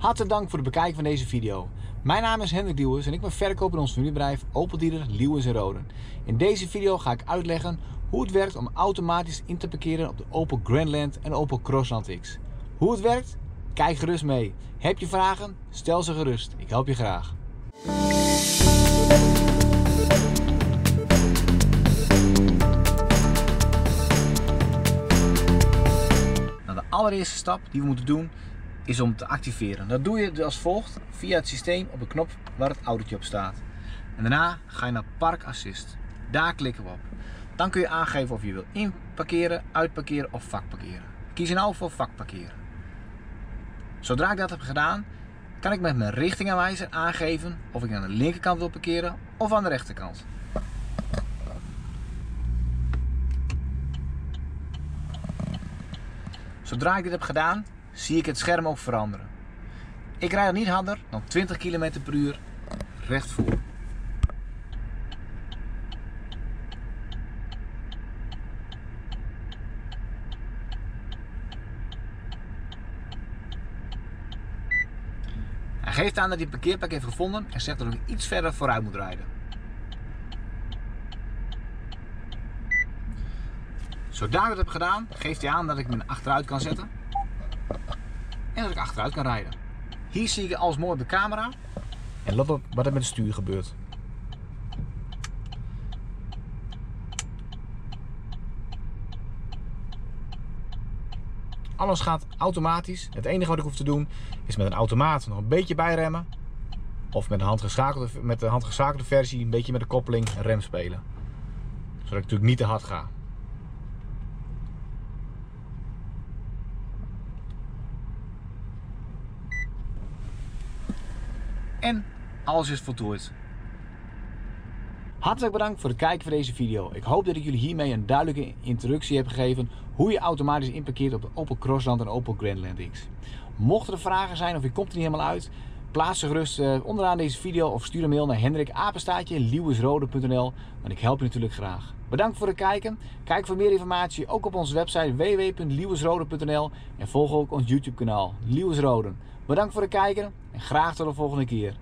Hartelijk dank voor het bekijken van deze video. Mijn naam is Hendrik Liewers en ik ben verkoper in ons familiebedrijf Opel Dealer Liewers en Roden. In deze video ga ik uitleggen hoe het werkt om automatisch in te parkeren op de Opel Grandland en Opel Crossland X. Hoe het werkt? Kijk gerust mee. Heb je vragen? Stel ze gerust. Ik help je graag. Nou, de allereerste stap die we moeten doen is om te activeren. Dat doe je als volgt via het systeem op een knop waar het autootje op staat. En daarna ga je naar Park Assist. Daar klikken we op. Dan kun je aangeven of je wil inparkeren, uitparkeren of vakparkeren. Kies nou voor vakparkeren. Zodra ik dat heb gedaan, kan ik met mijn richtingaanwijzer aangeven of ik aan de linkerkant wil parkeren of aan de rechterkant. Zodra ik dit heb gedaan, zie ik het scherm ook veranderen. Ik rijd niet harder dan 20 km per uur recht voor. Hij geeft aan dat hij een parkeerplek heeft gevonden en zegt dat ik iets verder vooruit moet rijden. Zodra ik dat heb gedaan, geeft hij aan dat ik me achteruit kan zetten en dat ik achteruit kan rijden. Hier zie ik alles mooi op de camera en let op wat er met het stuur gebeurt. Alles gaat automatisch. Het enige wat ik hoef te doen is met een automaat nog een beetje bijremmen. Of met, een handgeschakelde, met de handgeschakelde versie een beetje met de koppeling rem spelen. Zodat ik natuurlijk niet te hard ga. En alles is voltooid. Hartelijk bedankt voor het kijken van deze video. Ik hoop dat ik jullie hiermee een duidelijke introductie heb gegeven hoe je automatisch inparkeert op de Opel Crossland en Opel Grandland X. Mochten er vragen zijn of je komt er niet helemaal uit, plaats ze gerust eh, onderaan deze video of stuur een mail naar hendrikapenstaatje want ik help je natuurlijk graag. Bedankt voor het kijken. Kijk voor meer informatie ook op onze website www.lieuwesrode.nl en volg ook ons YouTube kanaal Lieuwesroden. Bedankt voor het kijken en graag tot de volgende keer.